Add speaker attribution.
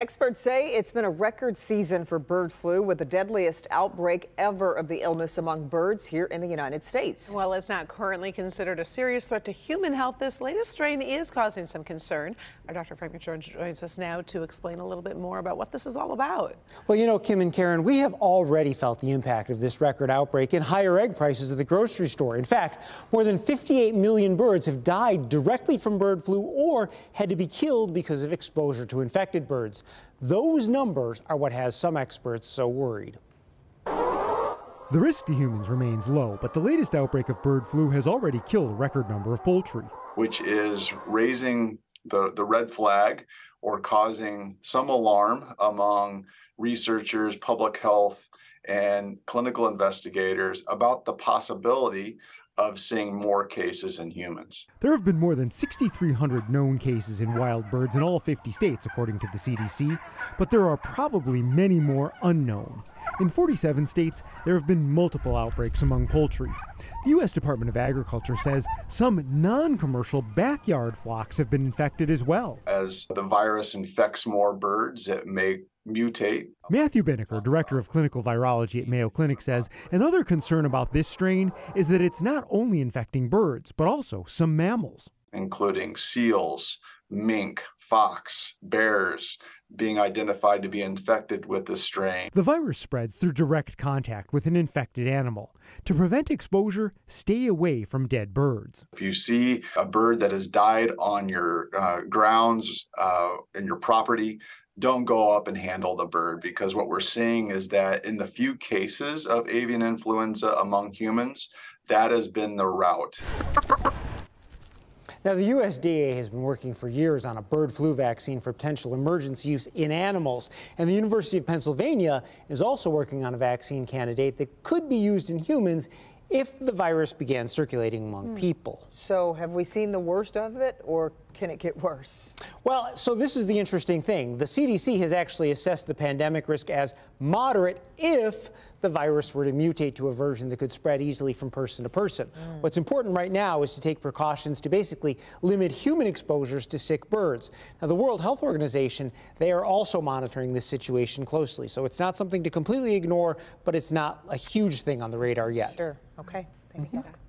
Speaker 1: Experts say it's been a record season for bird flu with the deadliest outbreak ever of the illness among birds here in the United States.
Speaker 2: While it's not currently considered a serious threat to human health, this latest strain is causing some concern. Our Dr. Frank McGeorge joins us now to explain a little bit more about what this is all about.
Speaker 3: Well, you know, Kim and Karen, we have already felt the impact of this record outbreak in higher egg prices at the grocery store. In fact, more than 58 million birds have died directly from bird flu or had to be killed because of exposure to infected birds. Those numbers are what has some experts so worried.
Speaker 4: The risk to humans remains low, but the latest outbreak of bird flu has already killed a record number of poultry.
Speaker 5: Which is raising the, the red flag or causing some alarm among researchers, public health, and clinical investigators about the possibility of seeing more cases in humans.
Speaker 4: There have been more than 6,300 known cases in wild birds in all 50 states, according to the CDC, but there are probably many more unknown. In 47 states, there have been multiple outbreaks among poultry. The U.S. Department of Agriculture says some non commercial backyard flocks have been infected as well.
Speaker 5: As the virus infects more birds, it may mutate.
Speaker 4: Matthew Binnicker, director of clinical virology at Mayo Clinic, says another concern about this strain is that it's not only infecting birds, but also some mammals,
Speaker 5: including seals, mink, fox, bears being identified to be infected with the strain.
Speaker 4: The virus spreads through direct contact with an infected animal. To prevent exposure, stay away from dead birds.
Speaker 5: If you see a bird that has died on your uh, grounds uh, in your property, don't go up and handle the bird because what we're seeing is that in the few cases of avian influenza among humans, that has been the route.
Speaker 3: Now, the USDA has been working for years on a bird flu vaccine for potential emergency use in animals. And the University of Pennsylvania is also working on a vaccine candidate that could be used in humans if the virus began circulating among hmm. people.
Speaker 1: So, have we seen the worst of it, or can it get worse?
Speaker 3: Well, so this is the interesting thing. The CDC has actually assessed the pandemic risk as moderate if the virus were to mutate to a version that could spread easily from person to person. Mm. What's important right now is to take precautions to basically limit human exposures to sick birds. Now, the World Health Organization, they are also monitoring this situation closely. So it's not something to completely ignore, but it's not a huge thing on the radar yet.
Speaker 1: Sure. Okay. Thanks, mm -hmm.